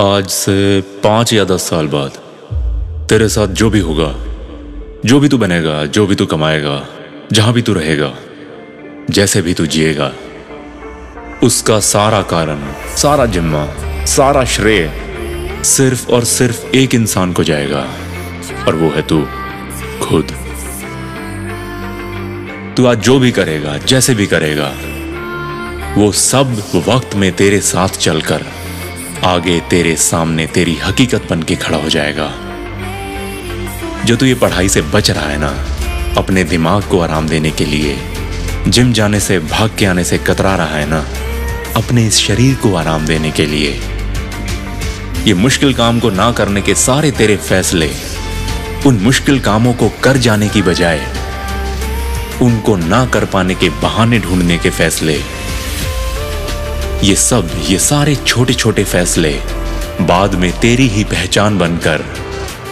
आज से पाँच या दस साल बाद तेरे साथ जो भी होगा, जो भी तू बनेगा, जो भी तू कमाएगा, जहाँ भी तू रहेगा, जैसे भी तू जिएगा, उसका सारा कारण, सारा जिम्मा, सारा श्रेय सिर्फ़ और सिर्फ़ एक इंसान को जाएगा, और वो है तू, खुद। तू आज जो भी करेगा, जैसे भी करेगा, वो सब वक्त में तेरे साथ चलकर आगे तेरे सामने तेरी हकीकत बन के खड़ा हो जाएगा। जो तू ये पढ़ाई से बच रहा है ना, अपने दिमाग को आराम देने के लिए, जिम जाने से, भाग के आने से कतरा रहा है ना, अपने इस शरीर को आराम देने के लिए। ये मुश्किल काम को ना करने के सारे तेरे फैसले, उन मुश्किल कामों को कर जाने की बजाय, उनको ना कर पाने के बहाने ढूँढने के फैसले। ये सब ये सारे छोटे छोटे फैसले बाद में तेरी ही पहचान बनकर,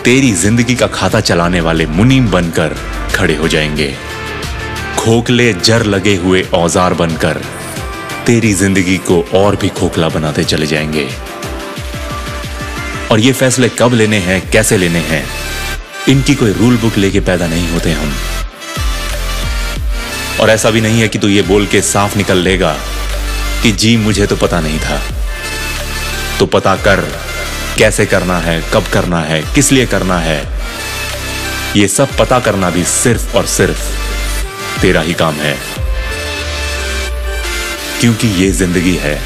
तेरी ज़िंदगी का खाता चलाने वाले मुनीम बनकर खड़े हो जाएँगे। खोखले जर लगे हुए औज़ार बनकर तेरी ज़िंदगी को और भी खोखला बनाते चले जाएँगे। और ये फैसले कब लेने हैं, कैसे लेने हैं, इनकी कोई रूल बुक लेके पैदा नहीं होते हम। और ऐसा भी नहीं है कि तू ये बोल के साफ़ निकल लेगा। कि जी, मुझे तो पता नहीं था। तो पता कर कैसे करना है, कब करना है, किस लिए करना है, ये सब पता करना भी सिर्फ़ और सिर्फ़ तेरा ही काम है। क्योंकि ये ज़िंदगी है,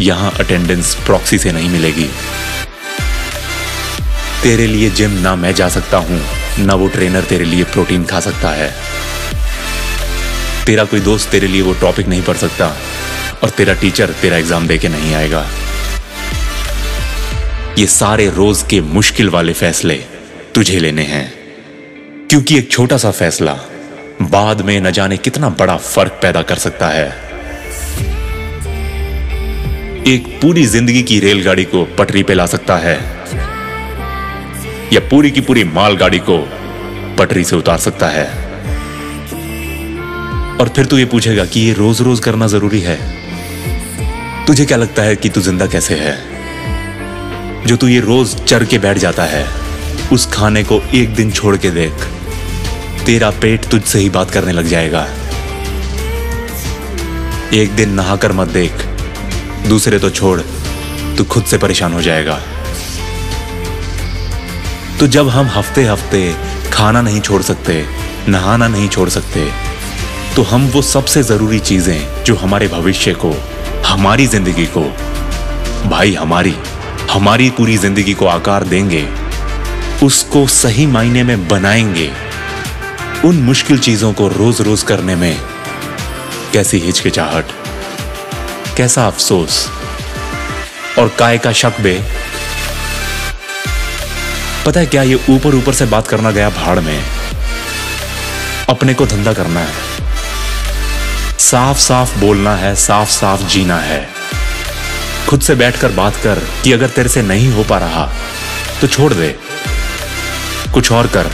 यहाँ अटेंडेंस प्रॉक्सी से नहीं मिलेगी। तेरे लिए जिम ना मैं जा सकता हूँ, ना वो ट्रेनर तेरे लिए प्रोटीन खा सकता है। तेरा कोई दोस्त तेरे लिए वो टॉपिक नहीं पढ़ सकता। और तेरा टीचर तेरा एग्ज़ाम दे के नहीं आएगा। ये सारे रोज के मुश्किल वाले फैसले तुझे लेने हैं। क्योंकि एक छोटा सा फैसला बाद में न जाने कितना बड़ा फ़र्क पैदा कर सकता है। एक पूरी ज़िंदगी की रेलगाड़ी को पटरी पे ला सकता है, या पूरी की पूरी मालगाड़ी को पटरी से उतार सकता है। और फिर तू ये पूछेगा कि ये रोज रोज करना ज़रूरी है? तुझे क्या लगता है कि तू ज़िंदा कैसे है? जो तू ये रोज चर के बैठ जाता है, उस खाने को एक दिन छोड़ के देख, तेरा पेट तुझसे ही बात करने लग जाएगा। एक दिन नहाकर मत देख, दूसरे तो छोड़, तू खुद से परेशान हो जाएगा। तो जब हम हफ़्ते हफ़्ते खाना नहीं छोड़ सकते, नहाना नहीं छोड़ सकते तो हम वो सबसे ज़रूरी चीज़ें जो हमारे भविष्य को हमारी ज़िंदगी को। भाई हमारी हमारी पूरी ज़िंदगी को आकार देंगे। उसको सही मायने में बनाएँगे। उन मुश्किल चीज़ों को रोज रोज करने में। कैसी हिचकिचाहट, कैसा अफसोस, और काय का शक बे। पता है क्या ये ऊपर ऊपर से बात करना गया भाड़ में? अपने को धंधा करना है। साफ़ साफ़ बोलना है साफ़ साफ़ जीना है। खुद से बैठकर बात कर कि अगर तेरे से नहीं हो पा रहा तो छोड़ दे। कुछ और कर।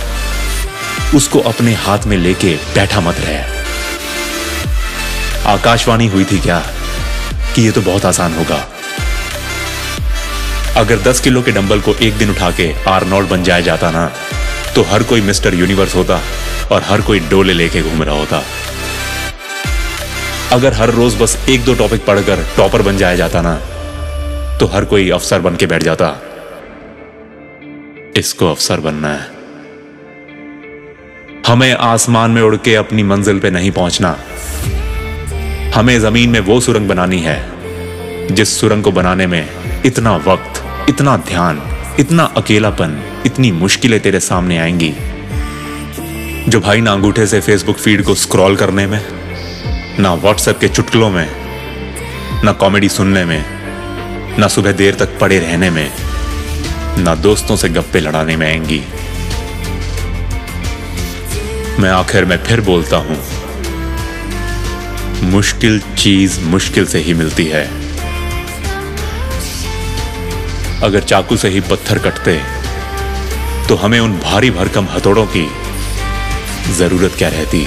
उसको अपने हाथ में लेके बैठा मत रहे। आकाशवाणी हुई थी क्या कि ये तो बहुत आसान होगा? अगर 10 किलो के डंबल को एक दिन उठा के आर्नोल्ड बन जाया जाता ना तो हर कोई मिस्टर यूनिवर्स होता और हर कोई डोले लेके घूम रहा होता। अगर हर रोज बस एक दो टॉपिक पढ़कर टॉपर बन जाया जाता ना तो हर कोई अफसर बन के बैठ जाता। इसको अफसर बनना है। हमें आसमान में उड़ के अपनी मंजिल पे नहीं पहुँचना। हमें ज़मीन में वो सुरंग बनानी है, जिस सुरंग को बनाने में इतना वक्त, इतना ध्यान, इतना अकेलापन, इतनी मुश्किलें तेरे सामने आएँगी। जो भाई ना अंगूठे से फेसबुक फ़ीड को स्क्रॉल करने में ना व्हाट्सएप के चुटकुलों में, ना कॉमेडी सुनने में, ना सुबह देर तक पड़े रहने में, ना दोस्तों से गप्पे लड़ाने में आएँगी। मैं आखिर में फिर बोलता हूँ, मुश्किल चीज़ मुश्किल से ही मिलती है। अगर चाकू से ही पत्थर कटते तो हमें उन भारी भरकम हथौड़ों की ज़रूरत क्या रहती?